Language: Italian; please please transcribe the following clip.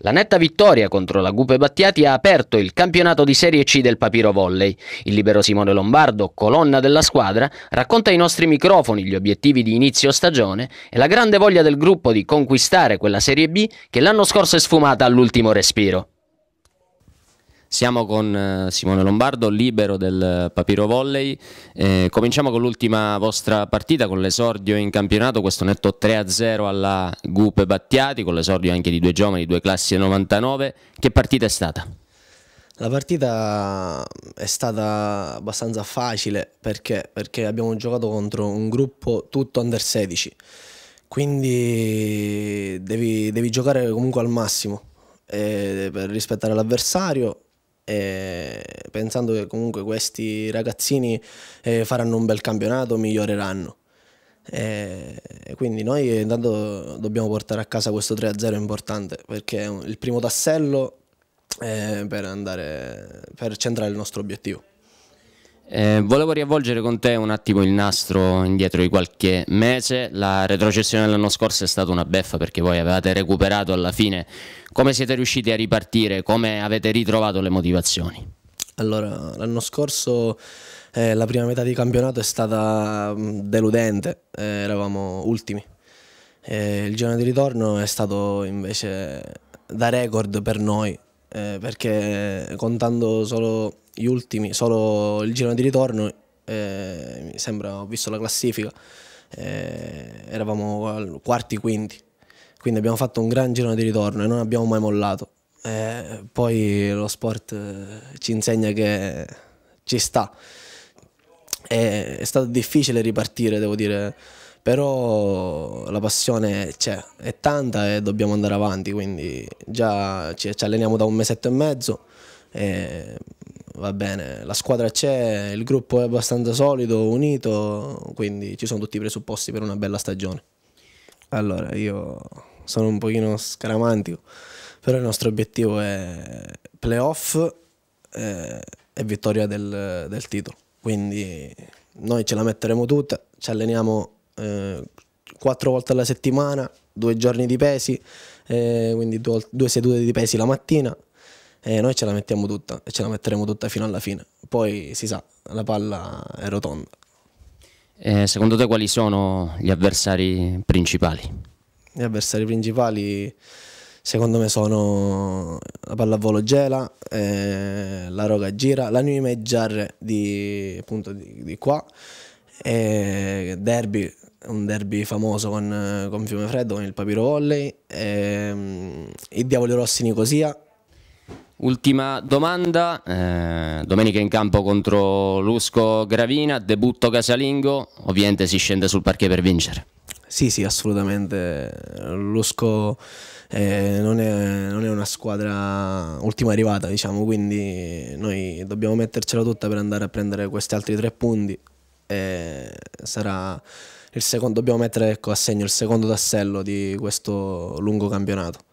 La netta vittoria contro la Gupe Battiati ha aperto il campionato di Serie C del Papiro Volley. Il libero Simone Lombardo, colonna della squadra, racconta ai nostri microfoni gli obiettivi di inizio stagione e la grande voglia del gruppo di conquistare quella Serie B che l'anno scorso è sfumata all'ultimo respiro. Siamo con eh, Simone Lombardo, libero del Papiro Volley. Eh, cominciamo con l'ultima vostra partita, con l'esordio in campionato, questo netto 3-0 alla Gupe Battiati, con l'esordio anche di due giovani, due classi 99. Che partita è stata? La partita è stata abbastanza facile perché, perché abbiamo giocato contro un gruppo tutto under 16, quindi devi, devi giocare comunque al massimo eh, per rispettare l'avversario e pensando che comunque questi ragazzini eh, faranno un bel campionato, miglioreranno. E quindi noi intanto dobbiamo portare a casa questo 3-0 importante perché è il primo tassello eh, per, andare, per centrare il nostro obiettivo. Eh, volevo riavvolgere con te un attimo il nastro indietro di qualche mese. La retrocessione dell'anno scorso è stata una beffa perché voi avevate recuperato alla fine. Come siete riusciti a ripartire? Come avete ritrovato le motivazioni? Allora, l'anno scorso eh, la prima metà di campionato è stata mm, deludente, eh, eravamo ultimi. il giorno di ritorno è stato invece da record per noi, eh, perché contando solo gli ultimi, solo il girone di ritorno, eh, mi sembra, ho visto la classifica, eh, eravamo quarti, quinti, quindi abbiamo fatto un gran girone di ritorno e non abbiamo mai mollato. Eh, poi lo sport eh, ci insegna che ci sta. È, è stato difficile ripartire, devo dire, però la passione c'è, è tanta e dobbiamo andare avanti, quindi già ci, ci alleniamo da un mesetto e mezzo. E va bene, la squadra c'è, il gruppo è abbastanza solido, unito, quindi ci sono tutti i presupposti per una bella stagione. Allora, io sono un pochino scaramantico, però il nostro obiettivo è playoff eh, e vittoria del, del, titolo. Quindi noi ce la metteremo tutta, ci alleniamo eh, quattro volte alla settimana, due giorni di pesi, eh, quindi due, due sedute di pesi la mattina, e noi ce la mettiamo tutta e ce la metteremo tutta fino alla fine. Poi si sa, la palla è rotonda. Eh, secondo te quali sono gli avversari principali? Gli avversari principali secondo me sono la pallavolo Gela, eh, la Roga Gira, la New Image di, appunto, di, di qua, e Derby, un derby famoso con, con Fiume Freddo, con il Papiro Volley, e, um, i Diavoli Rossi Nicosia Ultima domanda, eh, domenica in campo contro Lusco Gravina, debutto casalingo, ovviamente si scende sul parquet per vincere. Sì, sì, assolutamente. Lusco eh, non, è, non, è, una squadra ultima arrivata, diciamo, quindi noi dobbiamo mettercela tutta per andare a prendere questi altri tre punti. E sarà il secondo, dobbiamo mettere ecco, a segno il secondo tassello di questo lungo campionato.